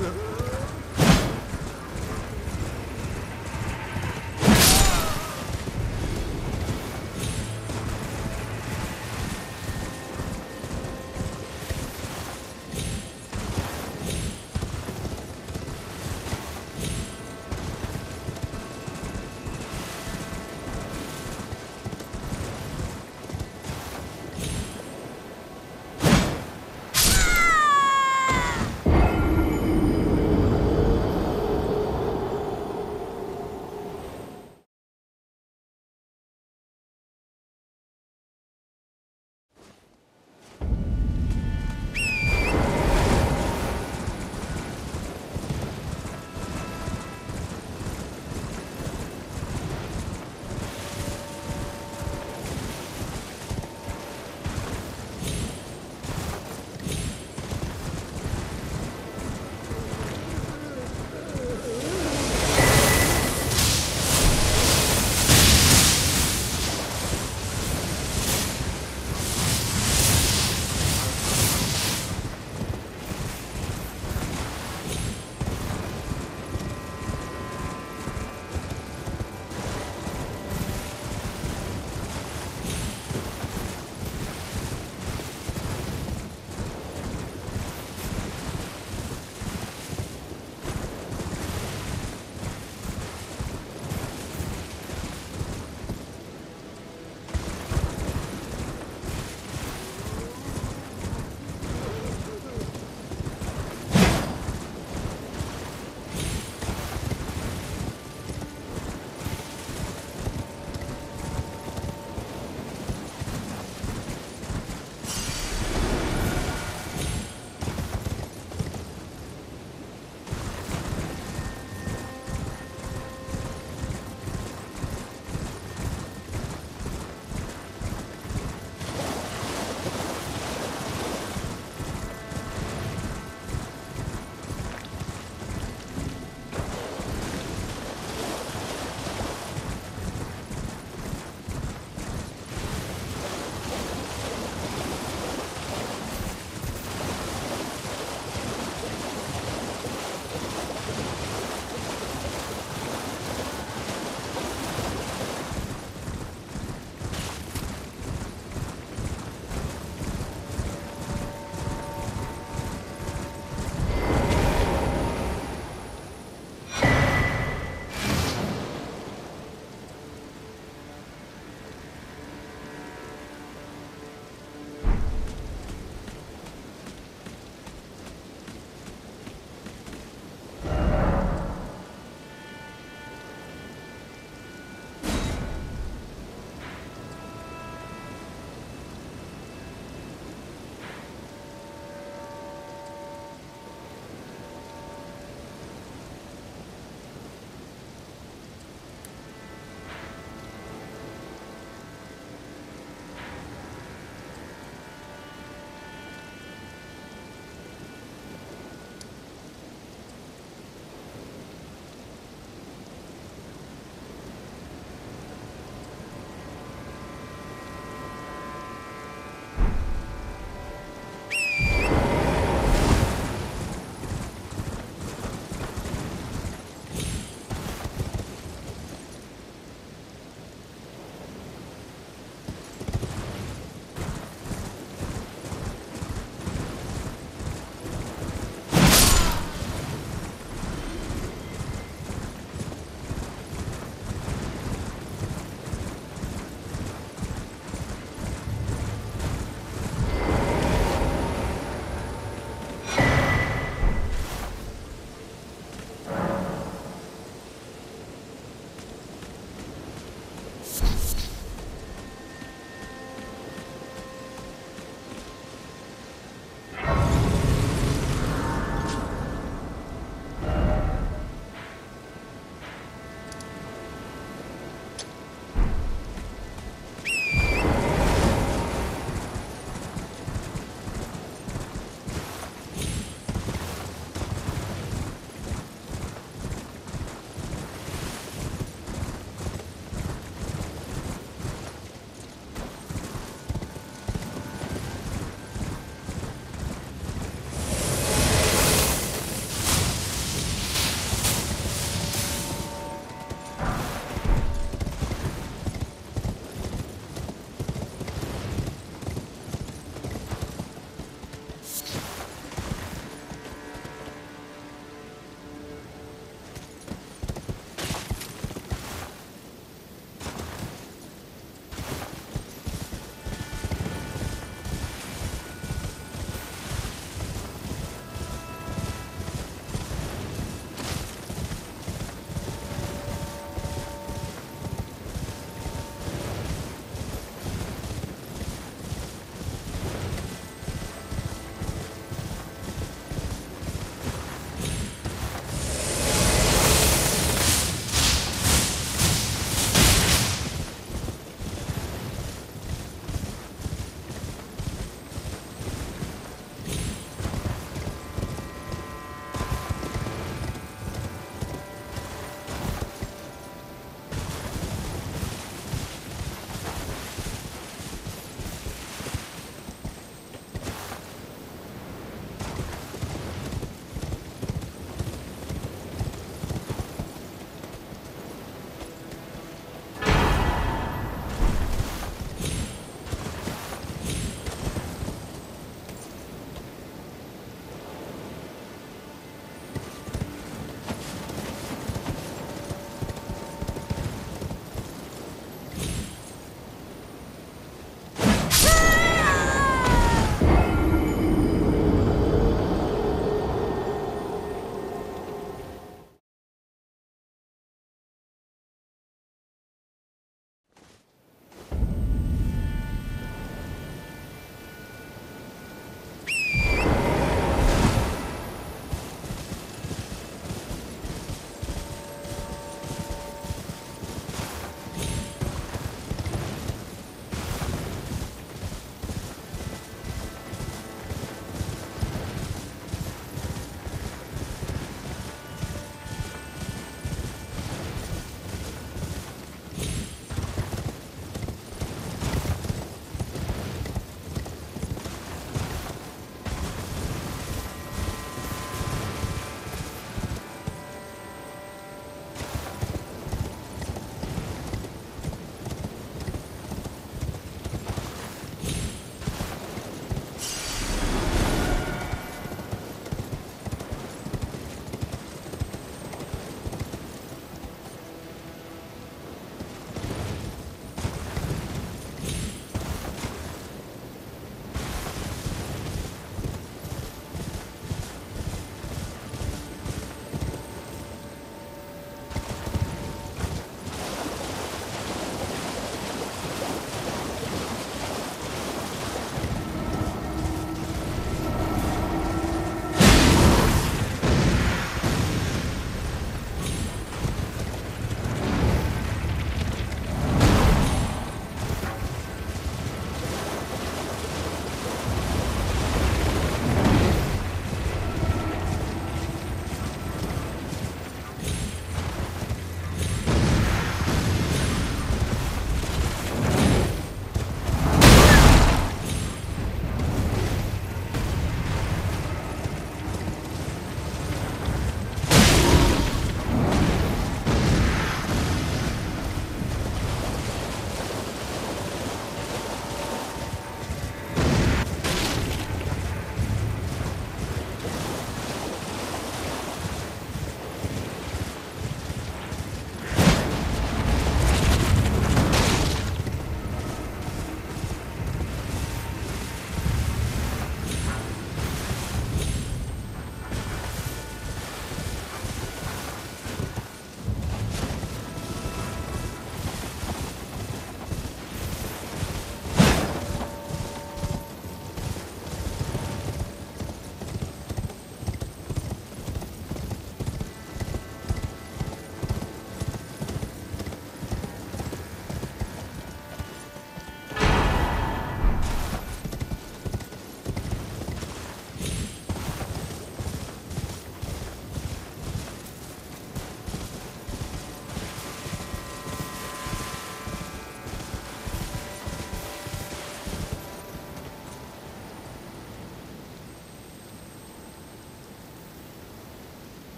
Yeah.